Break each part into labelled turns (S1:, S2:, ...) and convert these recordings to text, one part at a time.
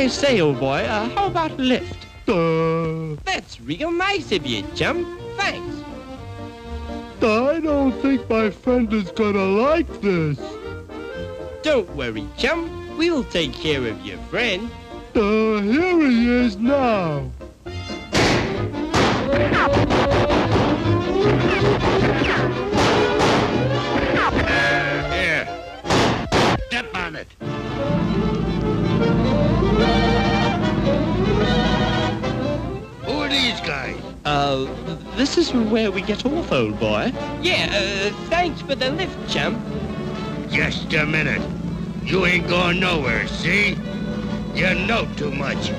S1: I say, old boy, uh, how about a lift?
S2: Uh,
S1: That's real nice of you, chum. Thanks.
S2: I don't think my friend is gonna like this.
S1: Don't worry, chum. We'll take care of your friend.
S2: Uh, here he is now.
S1: Uh, this is where we get off, old boy. Yeah, uh, thanks for the lift, chum.
S3: Just a minute. You ain't going nowhere, see? You know too much.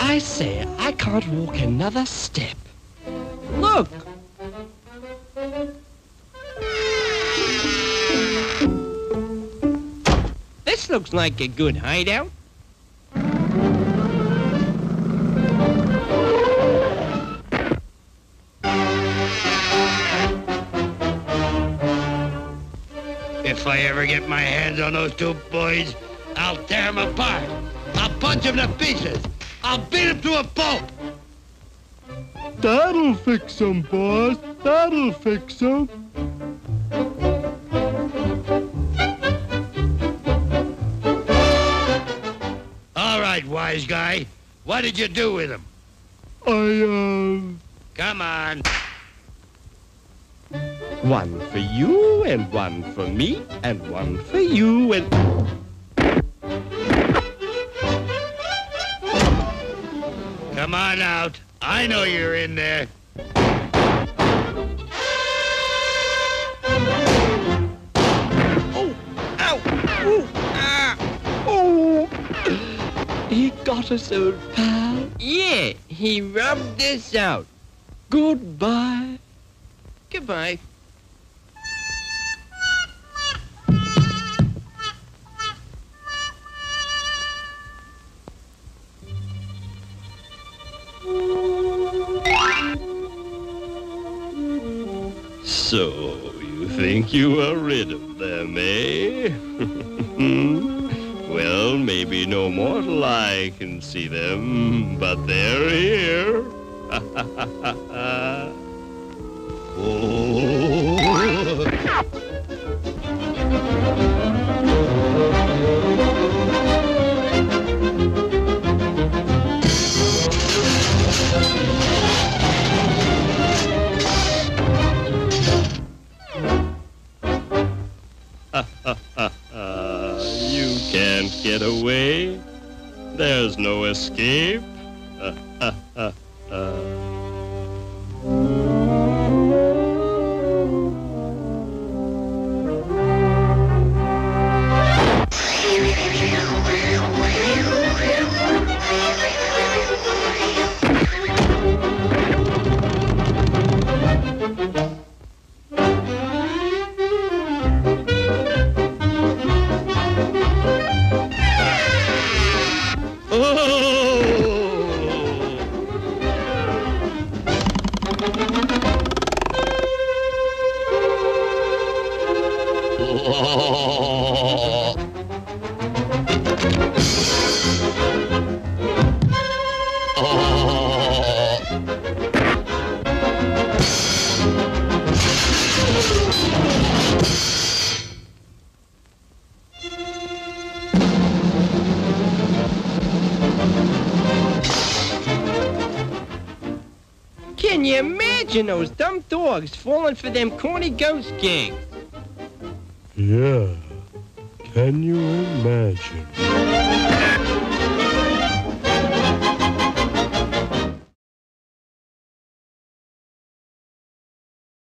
S1: I say, I can't walk another step. This looks like a good hideout.
S3: If I ever get my hands on those two boys, I'll tear them apart. I'll punch them to pieces. I'll beat them to a pulp.
S2: That'll fix him, boss. That'll fix him.
S3: Wise guy. What did you do with them?
S2: I, uh...
S3: Come on.
S1: One for you, and one for me, and one for you, and...
S3: Come on out. I know you're in there.
S1: He got us, old pal. Yeah, he rubbed us out. Goodbye. Goodbye. So, you think you are rid of them, eh? well, maybe no mortal eye can see them, but they're here.
S3: Oh.
S1: get away. There's no escape.
S3: Oh!
S1: Can you imagine those dumb dogs falling for them corny ghost gigs?
S2: Yeah. Can you imagine?